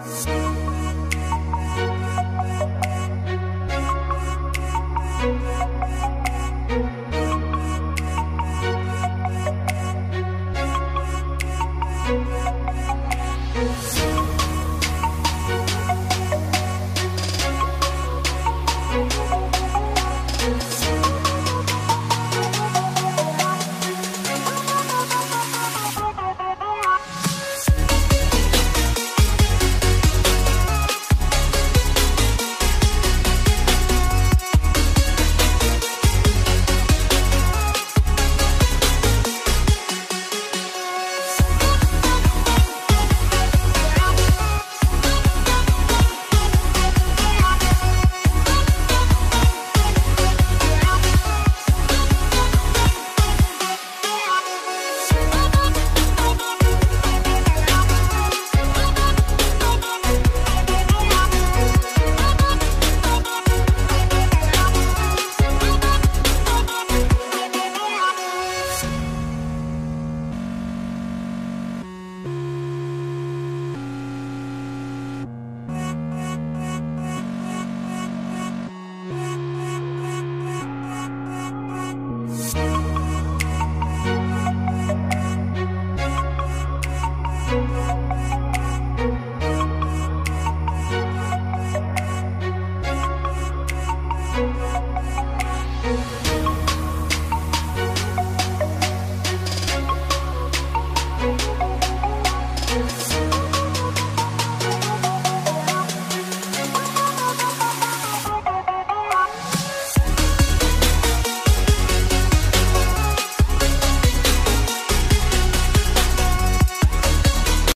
啊